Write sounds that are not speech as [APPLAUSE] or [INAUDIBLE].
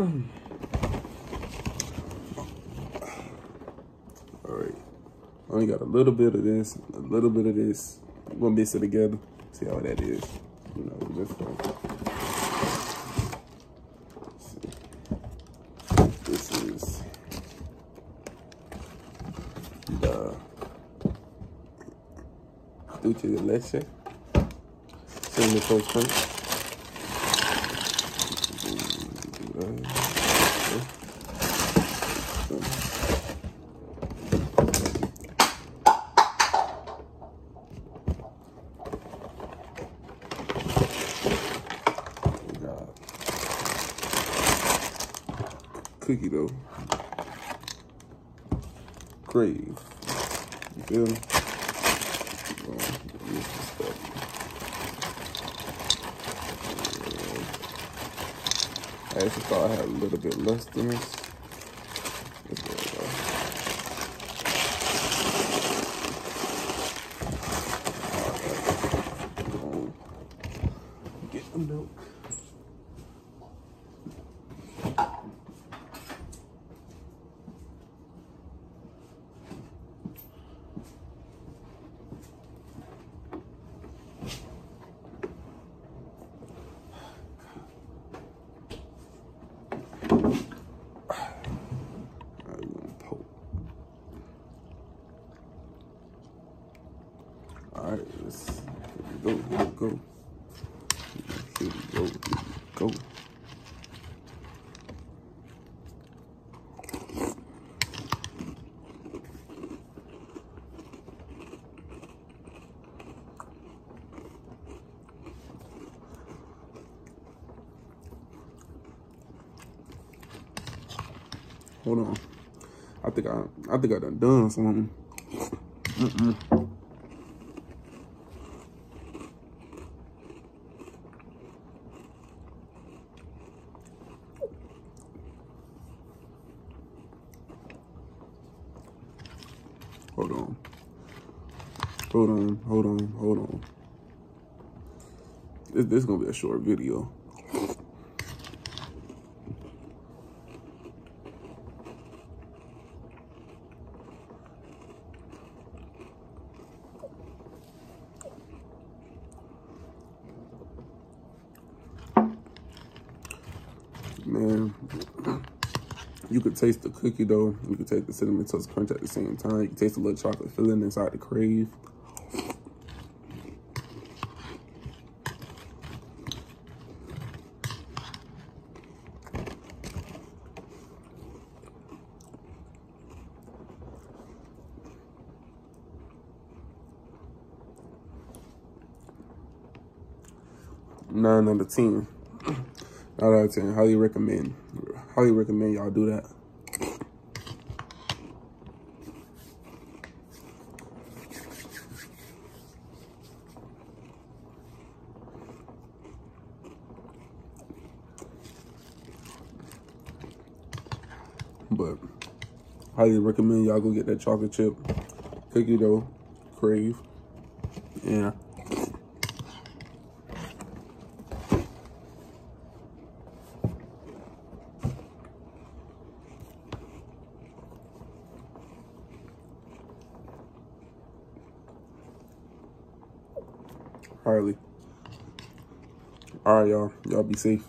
[CLEARS THROAT] All right. Only got a little bit of this, a little bit of this. I'm gonna mix it together. See how that is. You know, just uh, this is the dulce de leche. Cinnamon toast crunch. Cookie though. Krave. You feel me? I actually thought I had a little bit less than this. Get the milk. All right, let's here we go, here we go. Here we go, here we go. Hold on. I think I I think I done done something. Mm -mm. Hold on. Hold on, hold on, hold on. This, this is gonna be a short video. Man, you could taste the cookie though. You could taste the cinnamon toast crunch at the same time. You can taste a little chocolate filling inside the Krave. Nine out of ten. [CLEARS THROAT] Out of ten. Highly recommend. Highly recommend y'all do that. But highly recommend y'all go get that chocolate chip cookie dough Krave. Yeah. Harley. All right, y'all. Y'all be safe.